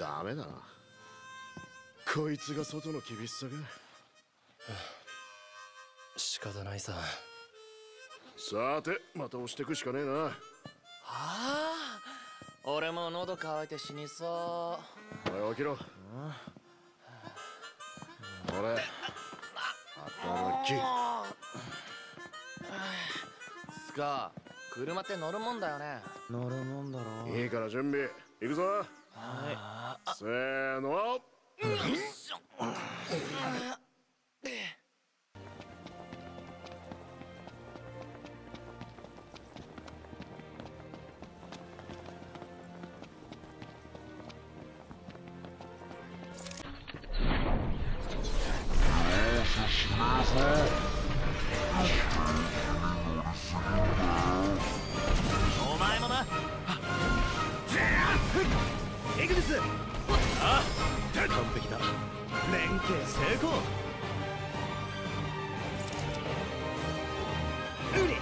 ダメだな。こいつが外の厳しさが。仕方ないさ。さてまた押してくしかねえな。はあ？俺も喉乾いて死にそう。おい起きろ。俺働きつか車って乗るもんだよね。乗るもんだろいいから準備行くぞ。はいせーのおグビスあ完璧だ。連携成功。ウリ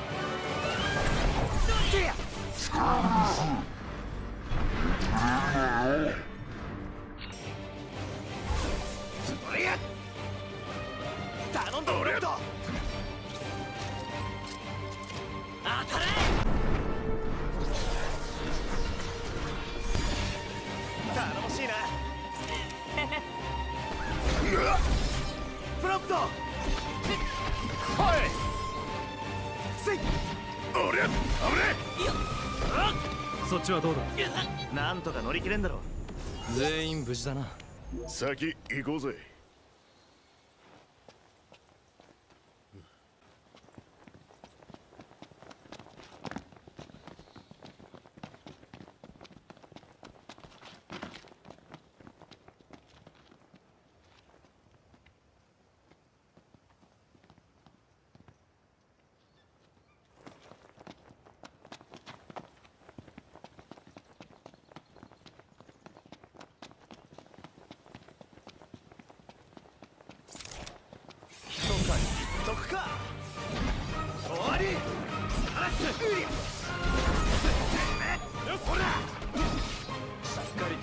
つもりや。頼んだ俺とそっちはどうだなんとか乗り切れんだろう全員無事だな先行こうぜ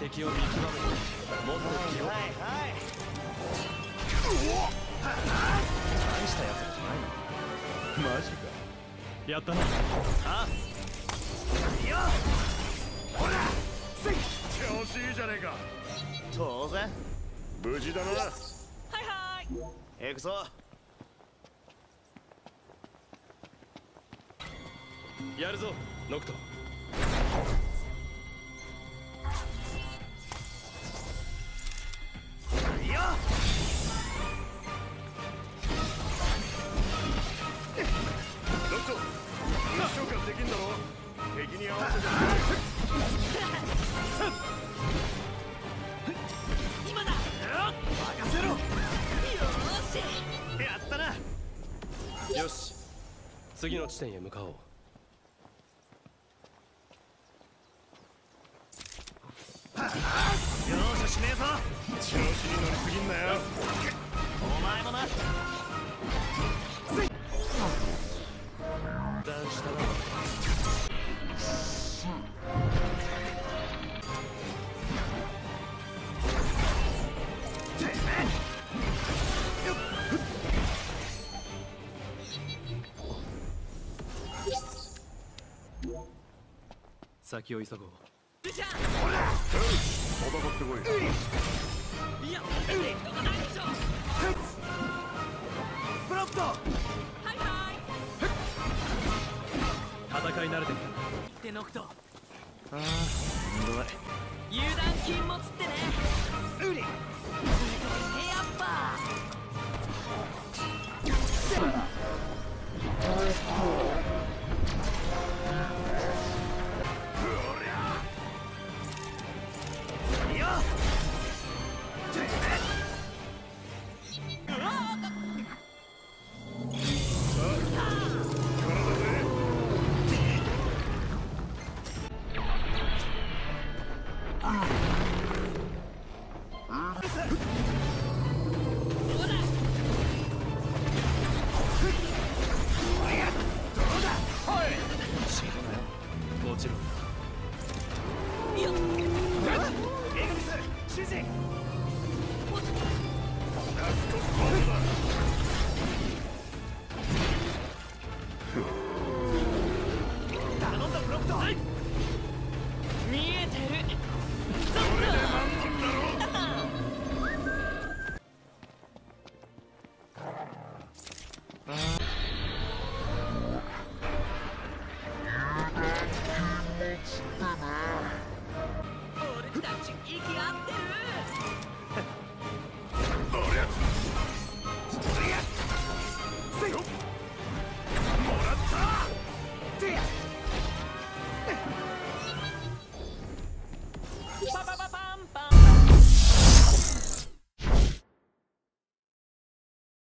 敵を見極めて持ってきよはいはい大したやつじゃないマジかやったなあいいよほらせい調子いいじゃねえか当然無事だなはいはい行くぞやるぞノクト。次の地点へ向かおう。容赦しねえぞ。調子に乗りすぎんなよ。お前もな。断したな。てめえ先を急ごう。じゃんほら戦ってこいいや行くこないでしょブロックトはいはい戦い慣れてる。でノクトああしんどい油断禁物ってねウリすごいねやっぱいいもちろん